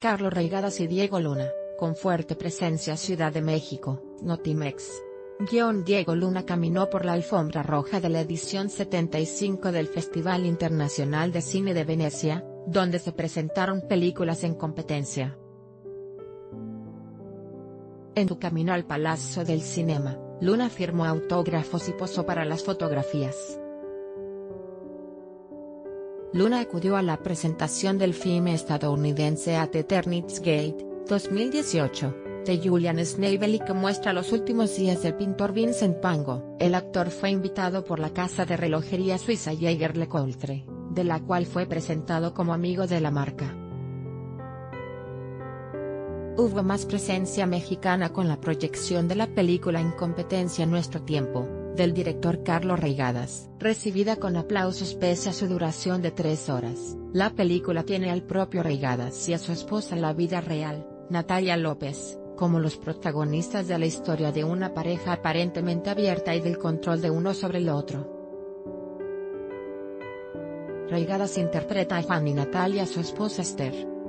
Carlos Reigadas y Diego Luna, con fuerte presencia Ciudad de México, Notimex. Guión Diego Luna caminó por la alfombra roja de la edición 75 del Festival Internacional de Cine de Venecia, donde se presentaron películas en competencia. En su camino al Palacio del Cinema, Luna firmó autógrafos y posó para las fotografías. Luna acudió a la presentación del filme estadounidense At Eternit's Gate, 2018, de Julian Schnabel y que muestra los últimos días del pintor Vincent Pango. El actor fue invitado por la casa de relojería suiza Jaeger-LeCoultre, de la cual fue presentado como amigo de la marca. Hubo más presencia mexicana con la proyección de la película Incompetencia Nuestro Tiempo, del director Carlos Reigadas. Recibida con aplausos pese a su duración de tres horas, la película tiene al propio Reigadas y a su esposa en la vida real, Natalia López, como los protagonistas de la historia de una pareja aparentemente abierta y del control de uno sobre el otro. Reigadas interpreta a Juan y Natalia su esposa Esther.